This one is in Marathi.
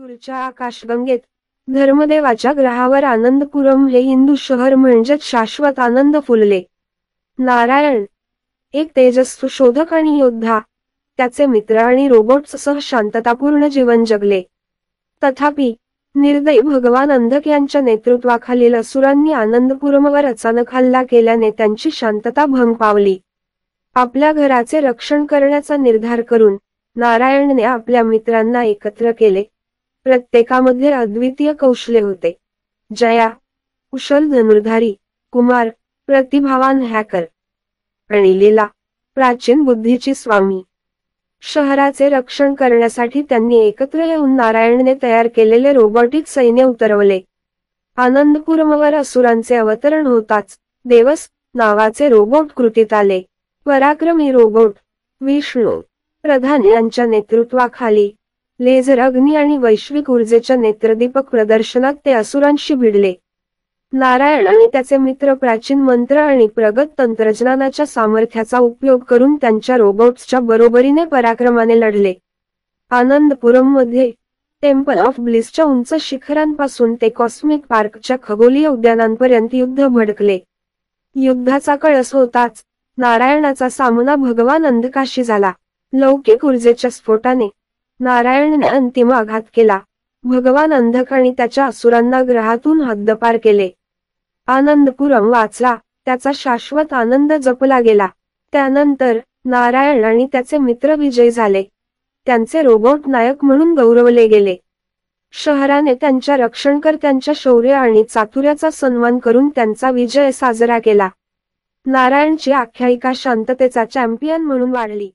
दूरच्या आकाशगंगेत. धर्मदेवाच्या ग्रहावर आनंदपुरम हे हिंदू शहर म्हणजेच शाश्वत आनंद फुलले. नारायण एक तेजस्व शोधक आणि योद्धा. त्याचे मित्र आणि रोबोट्ससह शांततापूर्ण जीवन जगले. तथापि निर्दयी भगवान अंधक यांच्या नेतृत्वाखालील असुरांनी आनंदपुरमवर अचानक हल्ला केल्याने त्यांची शांतता भंग पावली. आपल्या घराचे रक्षण करण्याचा निर्धार करून नारायणने आपल्या मित्रांना एकत्र केले. प्रत्येकामध्ये अद्वितीय कौशल्य होते. जया कुशल धनुर्धारी कुमार प्रतिभावान हॅकर आणि लीला प्राचीन बुद्धीची स्वामी. शहराचे रक्षण करण्यासाठी त्यांनी एकत्र येऊन नारायणने तयार केलेले रोबोटिक सैन्य उतरवले. आनंदपुरमवर असुरांचे अवतरण होताच देवस नावाचे रोबोट कृतीत आले. पराक्रमी रोबोट विष्णू प्रधान यांच्या नेतृत्वाखाली लेझर अग्नी आणि वैश्विक ऊर्जेच्या नेत्रदीपक प्रदर्शनात ते असुरांशी भिडले. नारायण आणि त्याचे मित्र प्राचीन मंत्र आणि प्रगत तंत्रज्ञानाच्या सामर्थ्याचा उपयोग करून त्यांच्या रोबोट्सच्या बरोबरीने पराक्रमाने लढले. आनंदपुरममध्ये टेम्पल ऑफ ब्लिसच्या उंच शिखरांपासून ते कॉस्मिक पार्कच्या खगोलीय उद्यानांपर्यंत युद्ध भडकले. युद्धाचा कळस होताच नारायणाचा सामना भगवान अंधकाशी झाला. लौकिक ऊर्जेच्या स्फोटाने नारायणने अंतिम आघात केला. भगवान अंधक आणि त्याच्या असुरांना ग्रहातून हद्दपार केले. आनंदपुरम वाचला त्याचा शाश्वत आनंद जपला गेला. त्यानंतर नारायण आणि त्याचे मित्र विजयी झाले. त्यांचे रोबोट नायक म्हणून गौरवले गेले. शहराने त्यांच्या रक्षणकर्त्यांच्या शौर्य आणि चातुर्याचा सन्मान करून त्यांचा विजय साजरा केला. नारायणची आख्यायिका शांततेचा चॅम्पियन म्हणून वाढली.